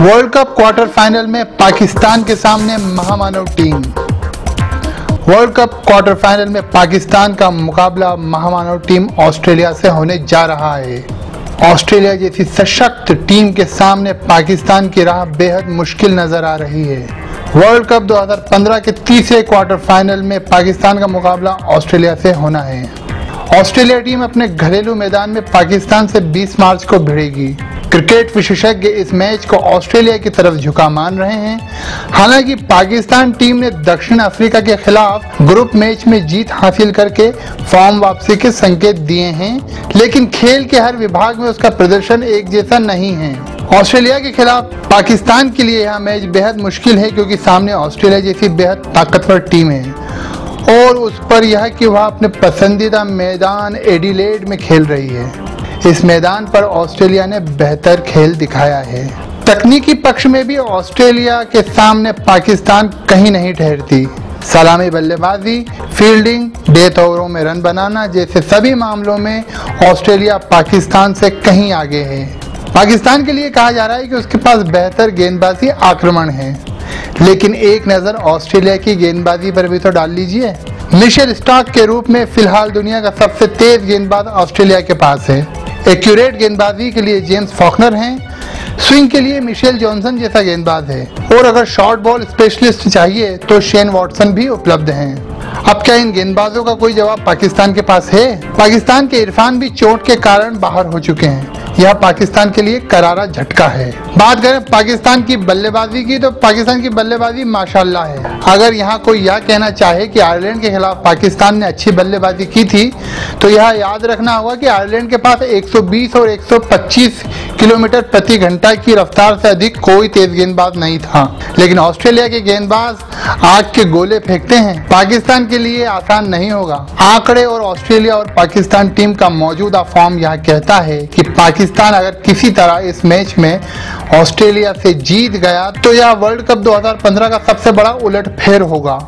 World cup quarter final में पाकिस्तान के सामने महामानव team. World cup quarter final में पाकिस्तान का मुकाबला महामानव टीम ऑस्ट्रेलिया से होने जा रहा है। ऑस्ट्रेलिया जैसी सशक्त टीम के सामने पाकिस्तान की राह बेहद मुश्किल नज़र आ रही है। वर्ल्ड कप 2015 के तीसरे क्वार्टर फाइनल में पाकिस्तान का मुकाबला ऑस्ट्रेलिया से होना है। ऑस्ट्रेलिया टीम अपने घरेलू मैदान में पाकिस्तान से 20 मार्च को भिड़ेगी। क्रिकेट विशेषज्ञ इस मैच को ऑस्ट्रेलिया की तरफ़ झुका मान रहे हैं। हालाँकि पाकिस्तान टीम ने दक्षिण अफ्रीका के खिलाफ ग्रुप मैच में जीत हासिल करके फॉर्म वापसी के संकेत दिए हैं, लेकिन खेल के हर विभाग में उसका प्रदर्शन एक जैसा नहीं है। ऑस्ट्रेलिया के खिलाफ पाकिस्तान के लिए यह मैच बेहद मुश्किल है क्योंकि सामने ऑस्ट्रेलिया जैसी बेहद ताकतवर टीम है। और उस पर यह कि वह अपने पसंदीदा मैदान एडिलेड में खेल रही है। इस मैदान पर ऑस्ट्रेलिया ने बेहतर खेल दिखाया है। तकनीकी पक्ष में भी ऑस्ट्रेलिया के सामने पाकिस्तान कहीं नहीं ठहरती। सलामी बल्लेबाजी, फील्डिंग, डेथ ओवरों में रन बनाना जैसे सभी मामलों में ऑस्ट्रेलिया पाकिस्तान से कहीं आगे है। पाकिस्तान के लिए कहा जा रहा है कि उसके पास बेहतर गेंदबाजी आक्रमण है। लेकिन एक नज़र ऑस्ट्रेलिया की गेंदबाजी पर भी तो डाल लीजिए। मिशेल स्टॉक के रूप में फ़िलहाल दुनिया का सबसे तेज गेंदबाज ऑस्ट्रेलिया के पास है। एक्यूरेट गेंदबाजी के लिए जेम्स फॉकनर हैं। स्विंग के लिए मिशेल जॉनसन जैसा गेंदबाज है। और अगर शॉर्ट बॉल स्पेशलिस्ट चाहिए तो शेन वॉटसन भी उपलब्ध हैं। अब क्या इन गेंदबाजों का कोई जवाब पाकिस्तान के पास है? पाकिस्तान के इरफान भी चोट के कारण बाहर हो चुके हैं। यह पाकिस्तान के लिए करारा झटका है। बात करें पाकिस्तान की बल्लेबाजी की तो पाकिस्तान की बल्लेबाजी माशाल्लाह है। अगर यहाँ कोई यह कहना चाहे कि आयरलैंड के खिलाफ पाकिस्तान ने अच्छी बल्लेबाजी की थी तो यह याद रखना होगा कि आयरलैंड के पास 120 और 125 किलोमीटर प्रति घंटा की रफ्तार से अधिक कोई तेज गेंदबाज नहीं था। लेकिन ऑस्ट्रेलिया के गेंदबाज आग के गोले फेंकते हैं। पाकिस्तान के लिए आसान नहीं होगा। आंकड़े और ऑस्ट्रेलिया और पाकिस्तान टीम का मौजूदा फॉर्म यह कहता है कि पाकिस्तान अगर किसी तरह इस मैच में ऑस्ट्रेलिया से जीत गया तो यह वर्ल्ड कप 2015 का सबसे बड़ा उलट फेर होगा।